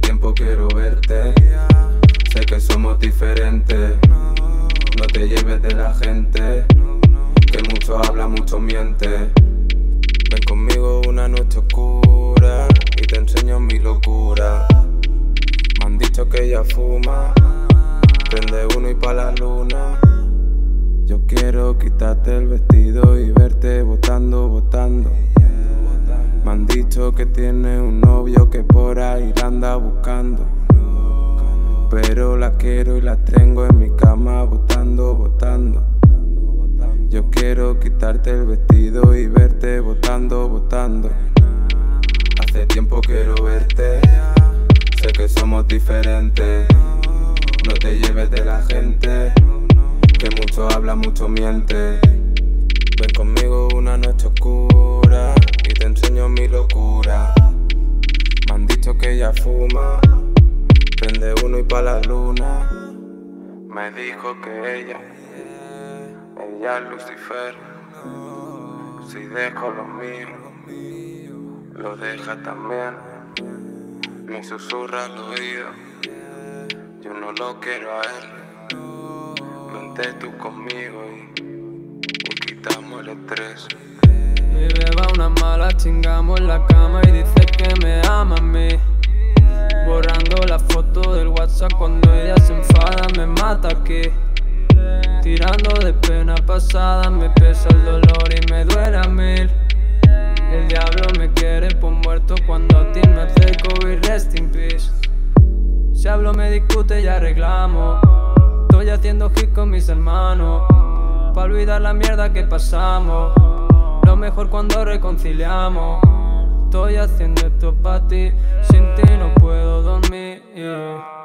tiempo quiero verte. Sé que somos diferentes. No te lleves de la gente. Que mucho habla, mucho miente. Ven conmigo una noche oscura y te enseño mi locura. Me han dicho que ella fuma. Prende uno y pa' la luna. Yo quiero quitarte el vestido y verte que tiene un novio que por ahí la anda buscando. Pero la quiero y la tengo en mi cama botando, botando. Yo quiero quitarte el vestido y verte botando, botando. Hace tiempo quiero verte. Sé que somos diferentes. No te lleves de la gente. Que mucho habla, mucho miente. Que ella fuma, prende uno y pa' la luna. Me dijo que ella, ella es Lucifer. Si dejo lo mío, lo deja también. Me susurra al oído, yo no lo quiero a él. Vente tú conmigo y, y quitamos el estrés. Mi beba una mala, chingamos en la cama y dice aquí. Tirando de pena pasada, me pesa el dolor y me duele a mil. El diablo me quiere por muerto cuando a ti me acerco y rest in peace. Si hablo me discute y arreglamos. Estoy haciendo hit con mis hermanos. Pa' olvidar la mierda que pasamos. Lo mejor cuando reconciliamos. Estoy haciendo esto pa' ti. Sin ti no puedo dormir. yeah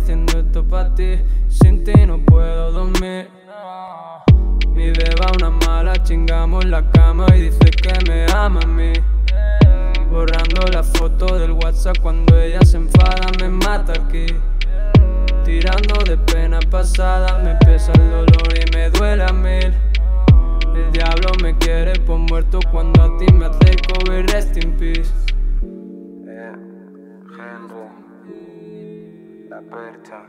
haciendo esto para ti. Sin ti no puedo dormir. Mi beba una mala, chingamos la cama y dice que me ama a mí. Borrando la foto del WhatsApp cuando ella se enfada, me mata aquí. Tirando de pena pasada, me pesa el dolor y me duele a mil. El diablo me quiere por muerto cuando a ti me acerco y rest in peace. La percha.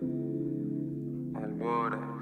El borde.